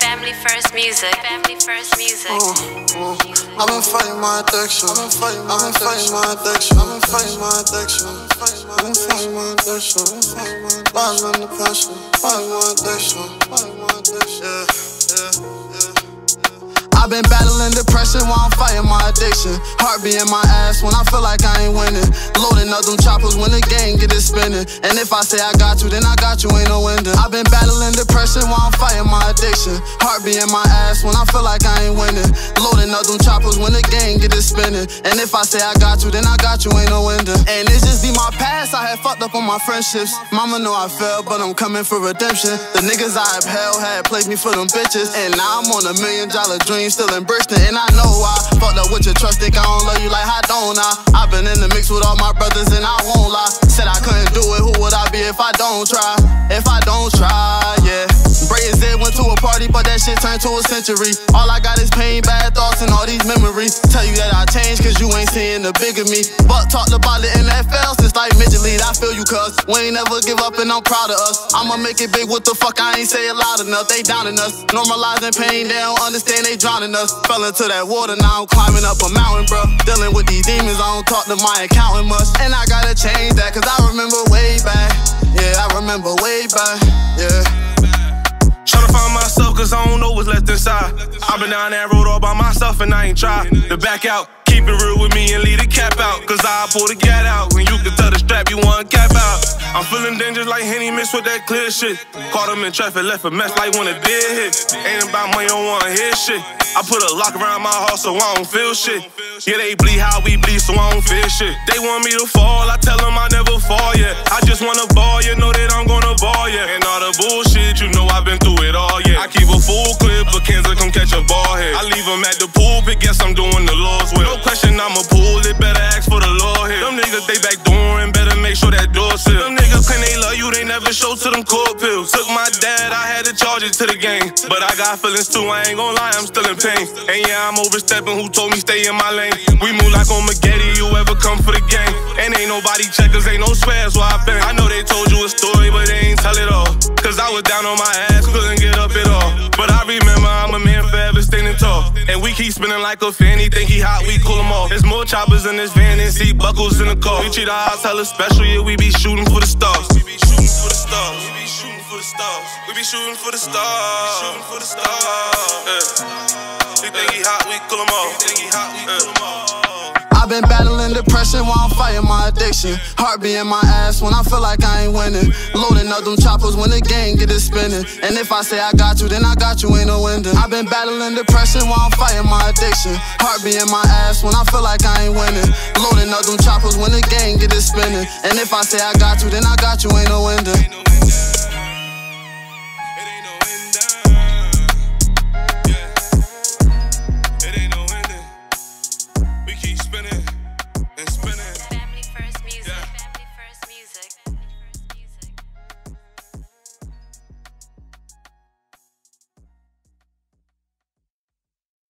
Family first music. Family first music. Mm, mm. I've been fighting my addiction. I've been fighting my addiction. I've been fighting my addiction. I've been fighting my addiction. I've been fighting my addiction. Battling the passion. Fighting my addiction. Fighting my addiction. Yeah, yeah. I've been battling depression while I'm fighting my addiction. Heart be in my ass when I feel like I ain't winning. Loading up them choppers when the game get it spinning. And if I say I got you, then I got you, ain't no ending. I've been battling depression while I'm fighting my addiction. Heart be in my ass when I feel like I ain't winning. Loading up them choppers when the game get it spinning. And if I say I got you, then I got you, ain't no ending. And I had fucked up on my friendships. Mama know I fell, but I'm coming for redemption. The niggas I upheld had played me for them bitches. And now I'm on a million dollar dream still in Bristol, and I know I fucked up with your trust. Think I don't love you like how don't I? I've been in the mix with all my brothers, and I won't lie. Said I couldn't do it, who would I be if I don't try? If I don't try, yeah. Bray and went to a party, but that shit turned to a century. All I got is pain, bad and all these memories. Tell you that I changed, cause you ain't seeing the bigger me. But talked about the NFL since like midget lead. I feel you, cuz we ain't never give up, and I'm proud of us. I'ma make it big, what the fuck? I ain't say it loud enough. They downing us, normalizing pain, they don't understand, they drowning us. Fell into that water, now I'm climbing up a mountain, bro. Dealing with these demons, I don't talk to my accountant much. And I gotta change that, cause I remember way back. Yeah, I remember way back. Inside. I've been down that road all by myself and I ain't tried to back out. Keep it real with me and leave the cap out. Cause I pull the gat out. When you can tell the strap, you want cap out. I'm feeling dangerous like Henny mixed with that clear shit. Caught him in traffic, left a mess like when a dead hit. Ain't about money, don't wanna hear shit. I put a lock around my heart so I don't feel shit. Yeah, they bleed how we bleed, so I don't feel shit. They want me to fall, I tell them I never fall yet. I just wanna ball, you know that I'm gonna ball, yeah. And all the bullshit, you know I've been through it all, yeah. I keep a full clip, Kansas come catch a ball head. I leave them at the pool, but guess I'm doing the Lord's will. No question, I'ma pull it, better ask for the Lord here. Them niggas, they back dooring, better make sure that door seal. Them niggas claim they love you, they never show to them court pills. Took my dad, I had to charge it to the gang. But I got feelings too, I ain't gon' lie, I'm still in pain. And yeah, I'm overstepping, who told me stay in my lane? We move like on Maggette, you ever come for the game? And ain't nobody checkers, ain't no swears where I been. I know they told you And we keep spinning like a fanny, think he hot, we cool him off. There's more choppers in this van than seat buckles in the car. We treat our house hella special, yeah, we be shooting for the stars. We be shooting for the stars. We be shooting for the stars. We be shooting for the stars. Shooting for the stars. Yeah. We think he hot, we cool him off. We think he hot, we cool him off. I've been battling depression while I'm fighting my addiction. Heart be in my ass when I feel like I ain't winning. Loading up them choppers when the game get it spinning. And if I say I got you, then I got you, ain't no ending. I've been battling depression while I'm fighting my addiction. Heart be in my ass when I feel like I ain't winning. Loading up them choppers when the game get it spinning. And if I say I got you, then I got you, ain't no ending.